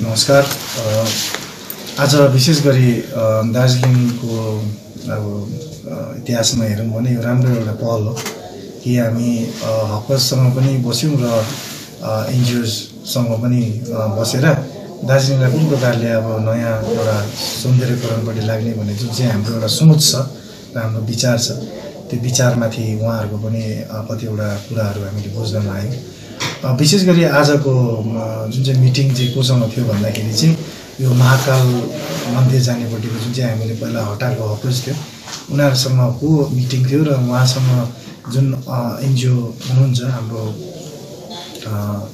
नमस्कार। आज विशेष गरी दार्जिलिङको अब इतिहासमा हेरौँ भने यो राम्रो एउटा पहल हो कि हामी अ, हकर्ससँग पनि बस्यौँ र एनजिओसँग पनि बसेर दार्जिलिङलाई कुन प्रकारले अब नयाँ एउटा सौन्दर्यकरणपट्टि लाग्ने भन्ने जुन चाहिँ हाम्रो एउटा सोच छ र हाम्रो विचार छ त्यो विचारमाथि उहाँहरूको पनि कतिवटा कुराहरू हामीले बुझ्नमा आयो विशेष गरी आजको जुन चाहिँ मिटिङ चाहिँ कोसँग थियो भन्दाखेरि चाहिँ यो महाकाल मन्दिर जानेपट्टिको जुन चाहिँ हामीले पहिला हटाएको हकर्स थियो उनीहरूसँगको मिटिङ थियो र उहाँसँग जुन एनजिओ हुनुहुन्छ हाम्रो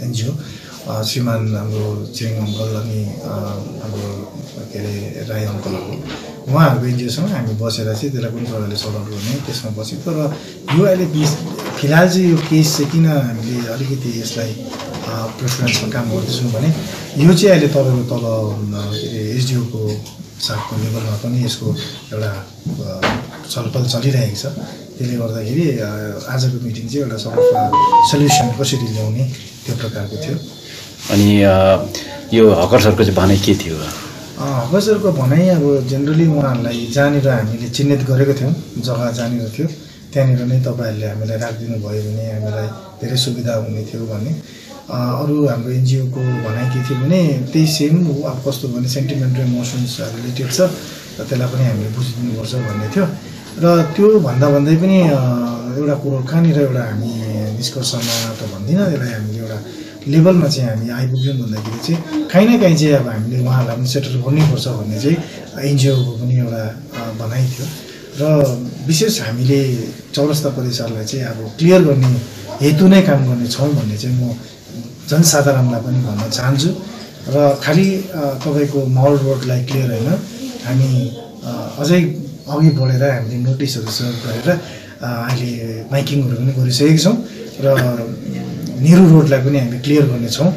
एनजिओ श्रीमान हाम्रो छिरिङ अङ्कल अनि हाम्रो के अरे राई अङ्कलहरू उहाँहरूको एनजिओसँग हामी बसेर चाहिँ त्यसलाई कुन प्रकारले सल्भ गर्ने त्यसमा बसेको थियो र यो अहिले बिस- फिलहाल चाहिँ यो केस चाहिँ किन हामीले अलिकति यसलाई प्रेफरेन्समा काम गर्दैछौँ भने यो चाहिँ अहिले तपाईँको तल के अरे एसडिओको साथको लेभलमा पनि यसको एउटा छलफल चलिरहेको छ। त्यसले गर्दाखेरि आजको मिटिङ चाहिँ एउटा सल्युसन कसरी ल्याउने त्यो प्रकारको थियो। अनि यो हकर्सहरूको चाहिँ भनाइ के थियो? हजुरको भनाइ अब जेनरली उहाँहरूलाई जहाँनिर हामीले चिन्हित गरेको थियौँ जग्गा जहाँनिर थियो त्यहाँनिर नै तपाईँहरूले हामीलाई राखिदिनु भयो भने हामीलाई धेरै सुविधा हुने थियो भन्ने। अरू हाम्रो एनजिओको भनाइ के थियो भने त्यही सेम अब कस्तो भने सेन्टिमेन्ट र इमोसन्स रिलेटेड छ र त्यसलाई पनि हामीले बुझिदिनुपर्छ भन्ने थियो। र त्यो भन्दा भन्दै पनि एउटा कुरो कहाँनिर एउटा हामी निष्कर्षमा त भन्दिनँ त्यसलाई हामीले एउटा लेभलमा चाहिँ हामी आइपुग्यौँ भन्दाखेरि चाहिँ काहीँ न काहीँ चाहिँ अब हामीले उहाँहरूलाई पनि सेटल गर्नैपर्छ भन्ने चाहिँ एनजिओको पनि एउटा भनाइ थियो। र विशेष हामीले चौरस्ता परिसरलाई चाहिँ अब क्लियर गर्ने हेतु नै काम गर्ने छौँ भन्ने चाहिँ म जनसाधारणलाई पनि भन्न चाहन्छु। र खालि तपाईँको मल रोडलाई क्लियर होइन हामी अझै अघि बढेर हामीले नोटिसहरू सर्भ गरेर अहिले माइकिङहरू पनि गरिसकेको छौँ। र नेहरू रोडलाई पनि हामी क्लियर गर्नेछौँ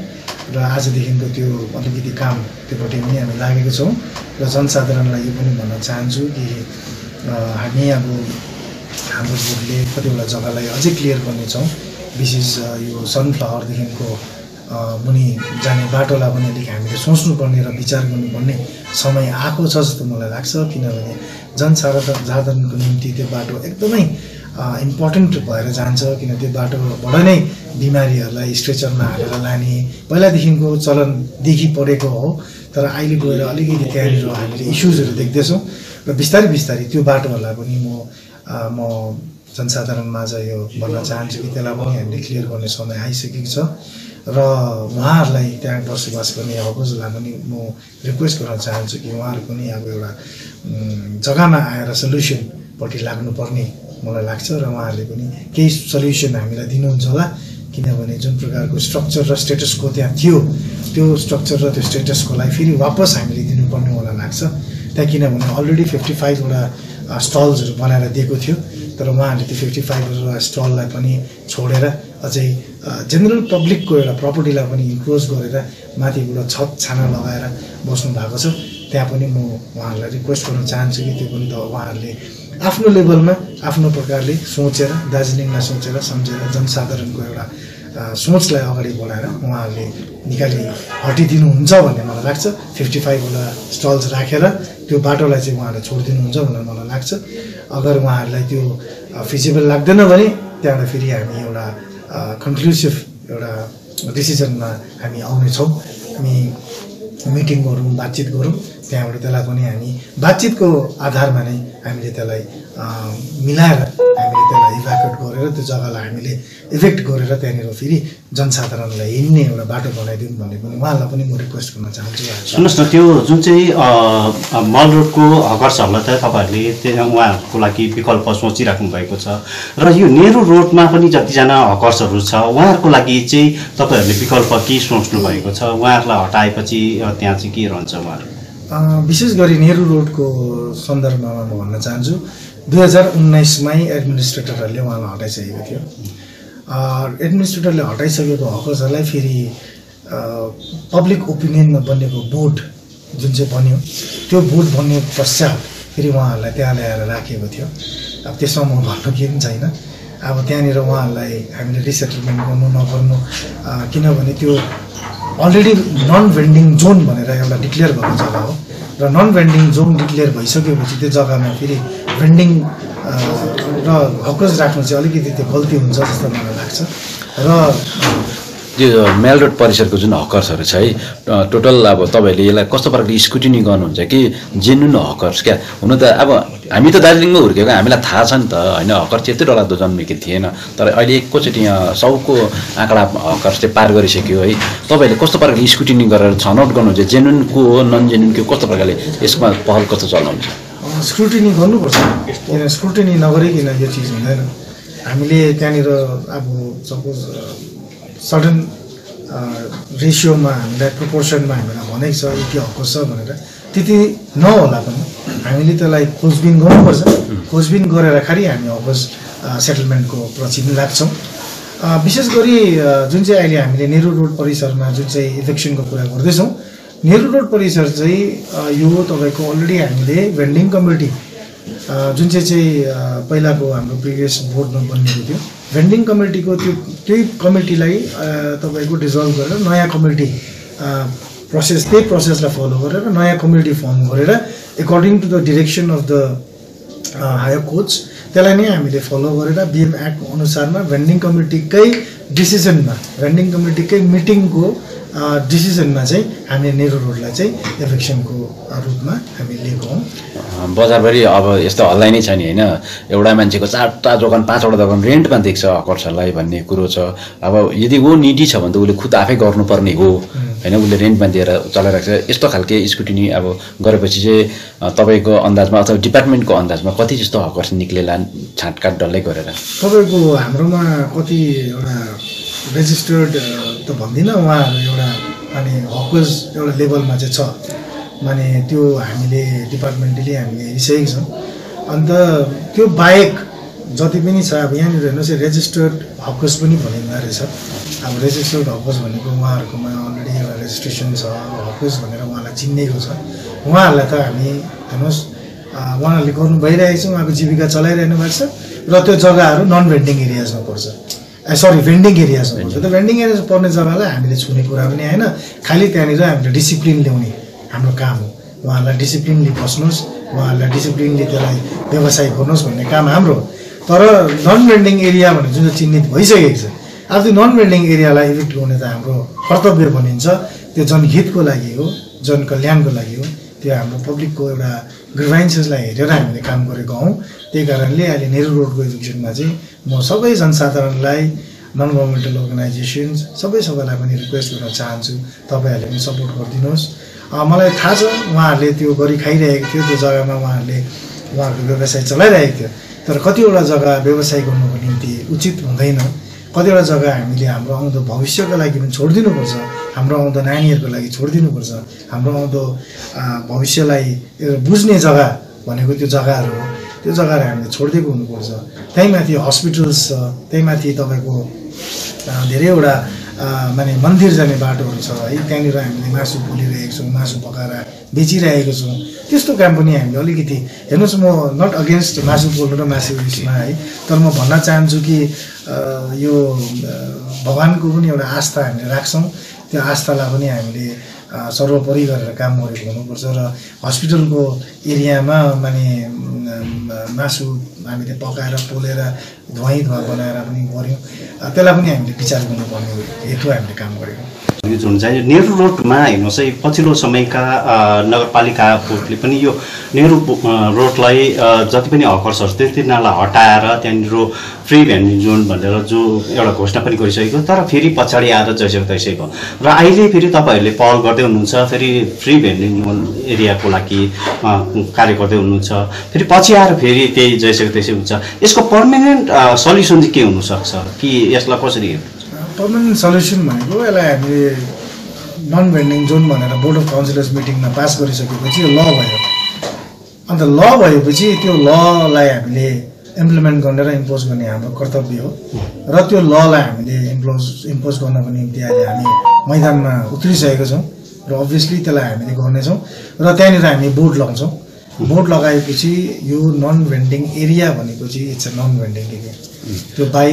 र आजदेखिको त्यो अलिकति काम त्योपट्टि पनि हामी लागेको छौँ र जनसाधारणलाई यो पनि भन्न चाहन्छु कि हामी अब हाम्रो बोर्डले कतिवटा जग्गालाई अझै क्लियर गर्नेछौँ विशेष यो सनफ्लावरदेखिको मुनि जाने बाटोलाई पनि अलिक हामीले सोच्नुपर्ने र विचार गर्नुपर्ने समय आएको छ जस्तो मलाई लाग्छ किनभने जनसाधारण साधारणको निम्ति त्यो बाटो एकदमै इम्पोर्टेन्ट भएर जान्छ किन त्यो बाटोबाट नै बिमारीहरूलाई स्ट्रेचरमा हालेर लाने पहिलादेखिको चलन देखि परेको हो। तर अहिले गएर अलिकति त्यहाँनिर हामीले इस्युजहरू देख्दैछौँ र बिस्तारै बिस्तारै त्यो बाटोहरूलाई पनि म म जनसाधारणमाझ यो भन्न चाहन्छु कि त्यसलाई पनि हामीले क्लियर गर्ने समय आइसकेको छ। र उहाँहरूलाई त्यहाँ बसोबास गर्ने हकर्सहरूलाई पनि म रिक्वेस्ट गर्न चाहन्छु कि उहाँहरू पनि अब एउटा जग्गामा आएर सल्युसनपट्टि लाग्नुपर्ने मलाई लाग्छ र उहाँहरूले पनि केही सल्युसन हामीलाई दिनुहुन्छ होला। किनभने जुन प्रकारको स्ट्रक्चर र स्टेटसको त्यहाँ थियो त्यो स्ट्रक्चर र त्यो स्टेटसकोलाई फेरि वापस हामीले दिनुपर्ने मलाई लाग्छ। त्यहाँ किनभने अलरेडी फिफ्टी फाइभवटा स्टल्सहरू बनाएर दिएको थियो तर उहाँहरूले त्यो फिफ्टी फाइभवटा स्टललाई पनि छोडेर अझै जेनरल पब्लिकको एउटा प्रपर्टीलाई पनि इन्क्रोज गरेर माथिबाट छत छाना लगाएर बस्नु भएको छ। त्यहाँ पनि म उहाँहरूलाई रिक्वेस्ट गर्न चाहन्छु कि त्यो पनि त उहाँहरूले आफ्नो लेभलमा आफ्नो प्रकारले सोचेर दार्जिलिङलाई सोचेर सम्झेर जनसाधारणको एउटा सोचलाई अगाडि बढाएर उहाँहरूले निकाली हटिदिनुहुन्छ भन्ने मलाई लाग्छ। फिफ्टी फाइभवटा स्टल्स राखेर त्यो बाटोलाई चाहिँ उहाँहरूले छोडिदिनुहुन्छ भनेर मलाई लाग्छ। अगर उहाँहरूलाई त्यो फिजिबल लाग्दैन भने त्यहाँबाट फेरि हामी एउटा कन्क्लुसिभ एउटा डिसिजनमा हामी आउनेछौँ। हामी मिटिङ गरौँ बातचित गरौँ। त्यहाँबाट त्यसलाई पनि हामी बातचितको आधारमा नै हामीले त्यसलाई मिलाएर हामीले त्यसलाई इभ्याकुएट गरेर त्यो जग्गालाई हामीले इफेक्ट गरेर त्यहाँनिर फेरि जनसाधारणलाई हिँड्ने एउटा बाटो बनाइदिउँ भन्ने पनि उहाँलाई पनि म रिक्वेस्ट गर्न चाहन्छु। सुन्नुहोस् न त्यो जुन चाहिँ मल रोडको हकर्सहरूलाई त तपाईँहरूले त्यहाँ उहाँहरूको लागि विकल्प सोचिराख्नु भएको छ। र यो नेहरू रोडमा पनि जतिजना हकर्सहरू छ उहाँहरूको लागि चाहिँ तपाईँहरूले विकल्प के सोच्नु भएको छ? उहाँहरूलाई हटाएपछि त्यहाँ चाहिँ के रहन्छ उहाँहरू? विशेष गरी नेहरू रोडको सन्दर्भमा म भन्न चाहन्छु दुई हजार उन्नाइसमै एडमिनिस्ट्रेटरहरूले उहाँलाई हटाइसकेको थियो। एडमिनिस्ट्रेटरले हटाइसकेको हकर्सहरूलाई फेरि पब्लिक ओपिनियनमा बनेको बोर्ड जुन चाहिँ बन्यो त्यो बोर्ड बन्ने पश्चात फेरि उहाँहरूलाई त्यहाँ ल्याएर राखिएको थियो। अब त्यसमा म भन्नु केही पनि छैन। अब त्यहाँनिर उहाँहरूलाई हामीले रिसेटलमेन्ट गर्नु नगर्नु किनभने त्यो अलरेडी नन भेन्डिङ जोन भनेर एउटा डिक्लेयर भएको जग्गा हो। र नन भेन्डिङ जोन डिक्लेयर भइसकेपछि त्यो जग्गामा फेरि भेन्डिङ र हकज राख्नु चाहिँ अलिकति त्यो गल्ती हुन्छ जस्तो मलाई लाग्छ। र त्यो मेल रोड परिसरको जुन हकर्सहरू छ है टोटल अब तपाईँहरूले यसलाई कस्तो प्रकारले स्कुटिनी गर्नुहुन्छ कि जेन्युन हकर्स? क्या हुन त अब हामी त दार्जिलिङमै हुर्केको हामीलाई थाहा छ नि त होइन हकर चाहिँ यति डरलाग्दो जन्मेको थिएन। तर अहिले एकैचोटि यहाँ सौको आँकडा हकर्स चाहिँ पार गरिसक्यो है। तपाईँहरूले कस्तो प्रकारले स्कुटिनी गरेर छनौट गर्नुहुन्छ? जेन्युन को हो नन जेन्युन को कस्तो प्रकारले यसमा पहल कस्तो चलाउनुहुन्छ स्क्रुटिनी गर्नुपर्छ। स्क्रुटिनी नगरिकन यो चिज हुँदैन? हामीले त्यहाँनिर अब सपोज सडन रेसियोमा हामीलाई प्रोपोर्सनमा हामीलाई भनेको छ यति हक्को छ भनेर। त्यति नहोला पनि हामीले त्यसलाई खोजबिन गर्नुपर्छ। खोजबिन गरेर खालि हामी हकस सेटलमेन्टको पछि पनि लाग्छौँ। अ, विशेष गरी जुन चाहिँ अहिले हामीले नेहरू रोड परिसरमा जुन चाहिँ इलेक्सनको कुरा गर्दैछौँ नेहरू रोड परिसर चाहिँ यो तपाईँको अलरेडी हामीले भेन्डिङ कम्युनिटी अ, जुन चाहिँ चाहिँ पहिलाको हाम्रो प्रिभियस बोर्डमा बनिएको थियो भेन्डिङ कमिटीको त्यो त्यही कमिटीलाई तपाईँको डिजल्भ गरेर नयाँ कमिटी प्रोसेस त्यही प्रोसेसलाई फलो गरेर नयाँ कमिटी फर्म गरेर according to the direction of the higher coach त्यसलाई नै हामीले फलो गरेर बिएम एक्ट अनुसारमा भेन्डिङ कमिटीकै डिसिजनमा भेन्डिङ कमिटीकै मिटिङको डिसिजनमा चाहिँ हामीले नेहरू रोडलाई चाहिँ एफेक्सनको रूपमा हामी लिएको हौँ। बजारभरि अब यस्तो हल्लाइ नै छ नि होइन? एउटा मान्छेको चारवटा दोकान पाँचवटा दोकान रेन्टमा देख्छ हकर्सहरूलाई भन्ने कुरो छ। अब यदि ऊ निडी छ भने त उसले खुद आफै गर्नुपर्ने हो। होइन? उसले रेन्टमा दिएर चलाइरहेको छ। यस्तो खालके स्कुटिनी अब गरेपछि चाहिँ तपाईँको अन्दाजमा अथवा डिपार्टमेन्टको अन्दाजमा कति जस्तो हकर्स निक्लेला छाँटकाट डल्लै गरेर? तपाईँको हाम्रोमा कति एउटा रेजिस्टर्ड त भन्दिनँ उहाँहरू एउटा अनि हकर्स एउटा लेभलमा चाहिँ छ। माने त्यो हामीले डिपार्टमेन्टली हामीले हेरिसकेको छौँ। अन्त त्यो बाहेक जति पनि छ अब यहाँनिर हेर्नुहोस् रेजिस्टर्ड हकर्स पनि भनिँदो रहेछ। अब रेजिस्टर्ड हकर्स भनेको उहाँहरूकोमा अलरेडी एउटा रेजिस्ट्रेसन छ हकर्स भनेर उहाँलाई चिन्नेको छ। उहाँहरूलाई त हामी हेर्नुहोस् उहाँहरूले गर्नु भइरहेको छ उहाँको जीविका चलाइरहनु भएको छ र त्यो जग्गाहरू नन भेन्डिङ एरियाजमा पर्छ। सरी भेन्डिङ एरियाजमा पर्छ त्यो भेन्डिङ एरियाज पर्ने जग्गालाई हामीले छुने कुरा पनि आएन खालि त्यहाँनिर हामीले डिसिप्लिन ल्याउने हाम्रो काम हो। उहाँहरूलाई डिसिप्लिनली बस्नुहोस् उहाँहरूलाई डिसिप्लिनले त्यसलाई व्यवसाय गर्नुहोस् भन्ने काम हाम्रो। तर नन भेन्डिङ एरिया भनेर जुन चाहिँ चिन्हित भइसकेको छ अब त्यो नन भेन्डिङ एरियालाई इफेक्ट गर्ने त हाम्रो कर्तव्य बनिन्छ। त्यो जनहितको लागि हो जनकल्याणको लागि हो। त्यो हाम्रो पब्लिकको एउटा ग्रिभाइन्सेसलाई हेरेर हामीले काम गरेको हौँ। त्यही कारणले अहिले नेहरू रोडको एजुकेसनमा चाहिँ म सबै जनसाधारणलाई नन गभर्मेन्टल अर्गनाइजेसन्स सबै सबैलाई पनि रिक्वेस्ट गर्न चाहन्छु। तपाईँहरूले पनि सपोर्ट गरिदिनुहोस्। मलाई थाहा छ उहाँहरूले त्यो गरी खाइरहेको थियो त्यो जग्गामा उहाँहरूले उहाँहरूको व्यवसाय चलाइरहेको थियो। तर कतिवटा जग्गा व्यवसाय गर्नुको निम्ति उचित हुँदैन। कतिवटा जग्गा हामीले हाम्रो आउँदो भविष्यको लागि पनि छोडिदिनुपर्छ। हाम्रो आउँदो नानीहरूको लागि छोडिदिनुपर्छ। हाम्रो आउँदो भविष्यलाई बुझ्ने जग्गा भनेको त्यो जग्गाहरू हो। त्यो जग्गाहरू हामीले छोडिदिएको हुनुपर्छ। त्यहीँ माथि हस्पिटल्स छ त्यहीँ माथि तपाईँको धेरैवटा माने मन्दिर जाने बाटोहरू छ है। त्यहाँनिर हामीले मासु पोलिरहेको छौँ मासु पकाएर बेचिरहेको छौँ। त्यस्तो काम पनि हामीले अलिकति हेर्नुहोस् म नट अगेन्स्ट मासु पोल्नु र मासु उयसमा है। तर म भन्न चाहन्छु कि यो भगवान्को पनि एउटा आस्था हामीले राख्छौँ। त्यो आस्थालाई पनि हामीले सर्वोपरि गरेर काम गरेको हुनुपर्छ र हस्पिटलको एरियामा माने मासु हामीले पकाएर पोलेर धुवाइ धुवा बनाएर पनि गऱ्यौँ। त्यसलाई पनि हामीले विचार गर्नुपर्ने हेतु हामीले काम गरेको। जुन चाहिँ नेहरू रोडमा हेर्नुहोस् है पछिल्लो समयका नगरपालिका बोर्डले पनि यो नेहरू रोडलाई जति पनि हकर्सहरू थियो तिनीहरूलाई हटाएर त्यहाँनिर फ्री भेन्डिङ जोन भनेर जो एउटा घोषणा पनि गरिसकेको तर फेरि पछाडि आएर जैसको तैसै भयो र अहिले फेरि तपाईँहरूले पहल गर्दै हुनुहुन्छ फेरि फ्री भेन्डिङ जोन एरियाको लागि कार्य गर्दै हुनुहुन्छ। फेरि पछि आएर फेरि त्यही जैसको तैसै हुन्छ। यसको पर्मानेन्ट सल्युसन चाहिँ के हुनसक्छ? कि यसलाई कसरी हेर्नु? पर्मानेन्ट सल्युसन भनेको यसलाई हामीले नन भेन्डिङ जोन भनेर बोर्ड अफ काउन्सिलर्स मिटिङमा पास गरिसकेपछि ल भयो। अन्त ल भएपछि त्यो ललाई हामीले इम्प्लिमेन्ट गर्ने र इम्पोज गर्ने हाम्रो कर्तव्य हो। र त्यो ललाई हामीले इम्पोज इम्पोज गर्नको निम्ति अहिले हामी मैदानमा उत्रिसकेका छौँ र अभियसली त्यसलाई हामीले गर्नेछौँ र त्यहाँनिर हामी बोर्ड लगाउँछौँ। बोर्ड लगाएपछि यो नन भेन्डिङ एरिया भनेपछि it's a non vending area त्यो बाई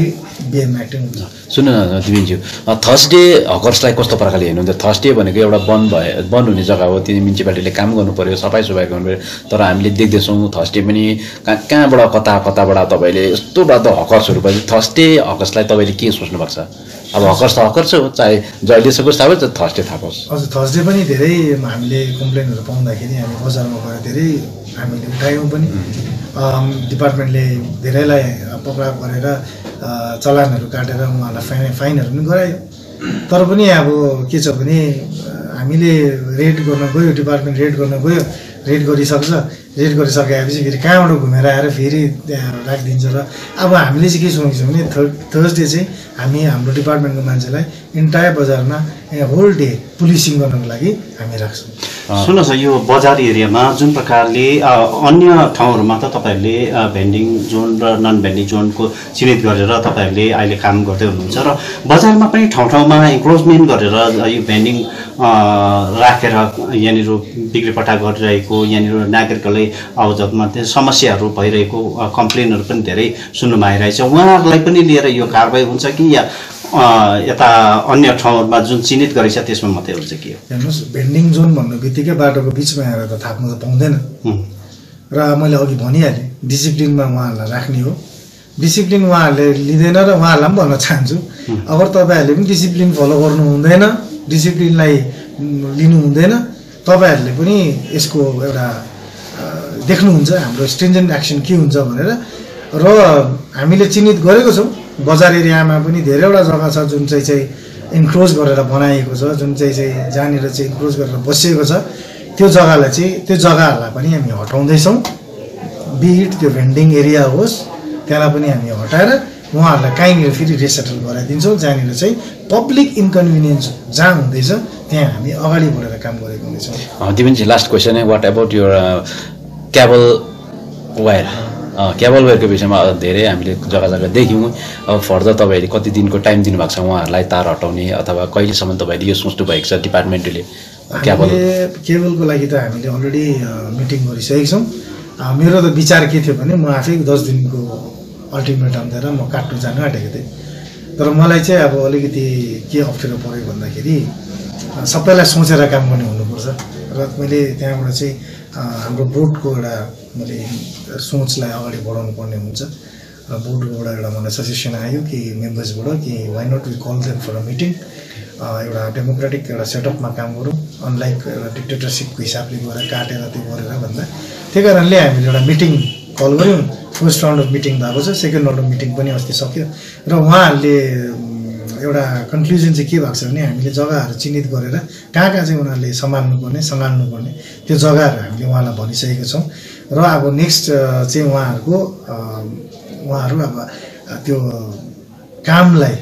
बिएम एक्टिङ हुन्छ। सुन्नु न दिवेनज्यू। थर्सडे हकर्सलाई कस्तो प्रकारले हेर्नुहुन्छ थर्सडे भनेको एउटा बन्द भए बन्द हुने जग्गा हो त्यो म्युनिसिपालिटीले काम गर्नु पऱ्यो सफाइ सफाइ गर्नु पऱ्यो तर हामीले देख्दैछौँ थर्सडे पनि कहाँ कहाँबाट कता कताबाट तपाईँले यस्तो बाटो हकर्सहरू पनि थर्सडे हकर्सलाई तपाईँले के सोच्नु भएको छ? अब हकर्स त हकर्स हो चाहे जहिले सकोस् थाहा थर्सडे थाहा होस् हजुर थर्सडे पनि धेरै हामीले कम्प्लेनहरू पाउँदाखेरि हामी बजारमा गएर धेरै हामीले उठायौँ पनि। डिपार्टमेन्टले धेरैलाई पक्राउ गरेर चलानहरू काटेर उहाँहरूलाई फाइन फाइनहरू पनि गरायो। तर पनि अब के छ भने हामीले रेड गर्न गयो डिपार्टमेन्ट रेड गर्न गयो रेड गरिसक्छ। रेड गरिसकेपछि फेरि कहाँबाट घुमेर आएर फेरि त्यहाँ राखिदिन्छ र अब हामीले चाहिँ के सोचेको छौँ भने थर्सडे चाहिँ हामी हाम्रो डिपार्टमेन्टको मान्छेलाई इन्टायर बजारमा होल डे पुलिसिङ गर्नको लागि हामी राख्छौँ। सुन्नुहोस् न यो बजार एरियामा जुन प्रकारले अन्य ठाउँहरूमा त तपाईँहरूले भेन्डिङ जोन र नन भेन्डिङ जोनको चिन्हित गरेर तपाईँहरूले अहिले काम गर्दै हुनुहुन्छ र बजारमा पनि ठाउँ ठाउँमा इन्क्रोचमेन्ट गरेर यो भेन्डिङ राखेर यहाँनिर बिक्रीपट्टा गरिरहेको यहाँनिर नागरिकलाई आवजावतमा त्यो समस्याहरू भइरहेको कम्प्लेनहरू पनि धेरै सुन्नुमा आइरहेछ। उहाँहरूलाई पनि लिएर यो कारवाही हुन्छ कि या यता अन्य ठाउँहरूमा जुन चिन्हित गरेछ त्यसमा मात्रै हुन्छ कि हो? हेर्नुहोस् भेन्डिङ जोन भन्ने बित्तिकै बाटोको बिचमा आएर त थाप्नु त पाउँदैन। र मैले अघि भनिहालेँ डिसिप्लिनमा उहाँहरूलाई राख्ने हो। डिसिप्लिन उहाँहरूले लिँदैन र उहाँहरूलाई पनि भन्न चाहन्छु। अगर तपाईँहरूले पनि डिसिप्लिन फलो गर्नु हुँदैन डिसिप्लिनलाई लिनु हुँदैन तपाईँहरूले पनि यसको एउटा देख्नुहुन्छ हाम्रो स्ट्रिन्जेन्ट एक्सन के हुन्छ भनेर। र हामीले चिन्हित गरेको छौँ। बजार एरियामा पनि धेरैवटा जग्गा छ जुन चाहिँ चाहिँ इन्क्रोज गरेर बनाइएको छ जुन चाहिँ चाहिँ जहाँनिर चाहिँ इन्क्रोज गरेर बसिएको छ। त्यो जग्गालाई चाहिँ त्यो जग्गाहरूलाई पनि हामी हटाउँदैछौँ। बिट त्यो भेन्डिङ एरिया होस् त्यसलाई पनि हामी हटाएर उहाँहरूलाई कहीँनिर फेरि रेसेटल गराइदिन्छौँ जहाँनिर चाहिँ पब्लिक इन्कन्भिनियन्स जहाँ हुँदैछ त्यहाँ हामी अगाडि बढेर काम गरेको हुनेछौँ दिवेनजी लास्ट क्वेसन वाट एबाउट यो क्याबल वायर क्याबल वायरको विषयमा धेरै हामीले जग्गा जग्गा देख्यौँ। अब फर्दर तपाईँहरूले कति दिनको टाइम दिनुभएको छ उहाँहरूलाई तार हटाउने अथवा कहिलेसम्म तपाईँले यो सोच्नु भएको छ डिपार्टमेन्टले? क्याबल हामीले केबलको लागि त हामीले अलरेडी मिटिङ गरिसकेको छौँ। मेरो त विचार के थियो भने म आफै दस दिनको अल्टिमेटम दिएर म काट्नु जानु आँटेको थिएँ। तर मलाई चाहिँ अब अलिकति के अप्ठ्यारो पऱ्यो भन्दाखेरि सबैलाई सोचेर काम गर्ने हुनुपर्छ। र मैले त्यहाँबाट चाहिँ हाम्रो बोर्डको एउटा मैले सोचलाई अगाडि बढाउनु पर्ने हुन्छ। र बोर्डकोबाट एउटा मलाई सजेसन आयो कि मेम्बर्सबाट कि why not we call them for a meeting एउटा डेमोक्रेटिक एउटा सेटअपमा काम गरौँ अनलाइक एउटा डिक्टेटरसिपको हिसाबले गएर काटेर त्यो गरेर भन्दा। त्यही कारणले हामीले एउटा मिटिङ कल गऱ्यौँ। फर्स्ट राउन्ड अफ मिटिङ भएको छ सेकेन्ड राउन्ड अफ मिटिङ पनि अस्ति सक्यो। र उहाँहरूले एउटा कन्क्लुजन चाहिँ के भएको छ भने हामीले जग्गाहरू चिन्हित गरेर कहाँ कहाँ चाहिँ उनीहरूले सम्हाल्नु पर्ने सँगाल्नु पर्ने त्यो जग्गाहरू हामीले उहाँलाई भनिसकेको छौँ। र अब नेक्स्ट चाहिँ उहाँहरूको उहाँहरू अब त्यो कामलाई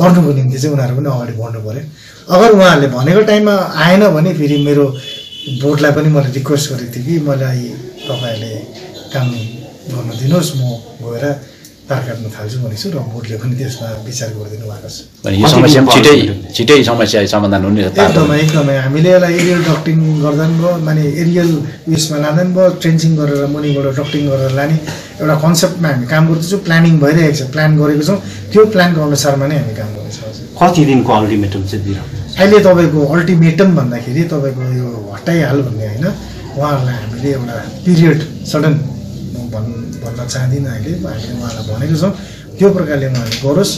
गर्नुको निम्ति चाहिँ उनीहरू पनि अगाडि बढ्नु पऱ्यो। अगर उहाँहरूले भनेको टाइममा आएन भने फेरि मेरो बोर्डलाई पनि मैले रिक्वेस्ट गरेको थिएँ कि मलाई तपाईँहरूले काम गर्न दिनुहोस् म गएर तार काट्न थाल्छु भनेको छु र बोर्डले पनि त्यसमा विचार गरिदिनु भएको छ। भने यो समस्या छिटै छिटै समस्या समाधान हुने एकदमै एकदमै। हामीले यसलाई एरियल डक्टिङ गर्दा पनि भयो माने एरियल उयसमा लाँदा पनि भयो ट्रेन्चिङ गरेर मुनिबाट डक्टिङ गरेर लाने एउटा कन्सेप्टमा हामी काम गर्दैछौँ प्लानिङ भइरहेको छ प्लान गरेको छौँ। त्यो प्लानको अनुसारमा नै हामी काम गर्दैछौँ। कति दिनको अल्टिमेटम चाहिँ दिइरहनु अहिले तपाईँको अल्टिमेटम भन्दाखेरि तपाईँको यो हटाइहाल भन्ने होइन उहाँहरूलाई हामीले एउटा पिरियड सडन भन् भन्न चाहदिनँ अहिले हामीले उहाँलाई भनेको छौँ। त्यो प्रकारले उहाँले गरोस्।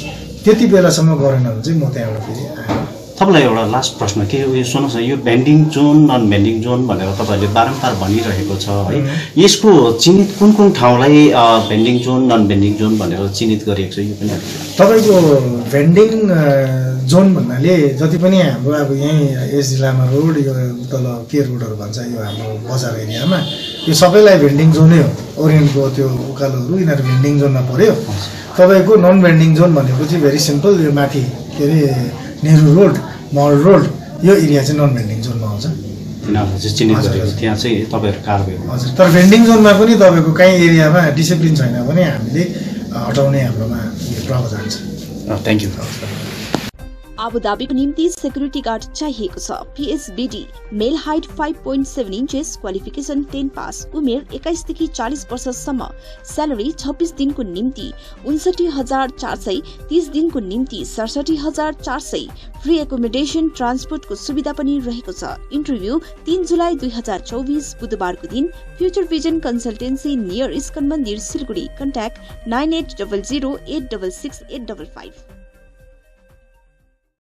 त्यति बेलासम्म गरेन भने चाहिँ म त्यहाँबाट फेरि तपाईँलाई एउटा लास्ट प्रश्न के उयो सुन्नुहोस् न यो vending zone non vending zone भनेर तपाईँहरूले बारम्बार भनिरहेको छ है। यसको चिन्हित कुन कुन ठाउँलाई vending zone non vending zone भनेर चिन्हित गरिएको छ यो पनि तपाईँको भेन्डिङ जोन भन्नाले जति पनि हाम्रो अब यहीँ यस जिल्लामा रोड यो तल के रोडहरू भन्छ यो हाम्रो बजार एरियामा यो सबैलाई भेन्डिङ जोनै हो। ओरियन्टको त्यो उकालोहरू यिनीहरू भेन्डिङ जोनमा पऱ्यो। तपाईँको नन भेन्डिङ जोन भनेको चाहिँ भेरी सिम्पल यो माथि के अरे नेहरू रोड मल रोड यो एरिया चाहिँ नन भेन्डिङ जोनमा आउँछ। त्यहाँ चाहिँ तपाईँहरू कारवाही हजुर तर भेन्डिङ जोनमा पनि तपाईँको काहीँ एरियामा डिसिप्लिन छैन भने हामीले हटाउने हाम्रोमा यो प्रावधान छ। थ्याङ्क यू आबुधाबीको निम्ति सेक्युरिटी गार्ड चाहिएको छ। PSBD male height five point seven inches qualification ten pass उमेर एक्काइसदेखि चालिस वर्षसम्म स्यालेरी छब्बिस दिनको निम्ति उन्सठी हजार चार सय तीस दिनको निम्ति सडसठी हजार चार सय। फ्री एकोमोडेसन ट्रान्सपोर्टको सुविधा पनि रहेको छ। इन्टरभ्यू तीन जुलाई दुई हजार चौबिस बुधबारको दिन future vision consultancy near ISKCON मन्दिर Siliguri. Contact nine eight double zero eight double six eight double five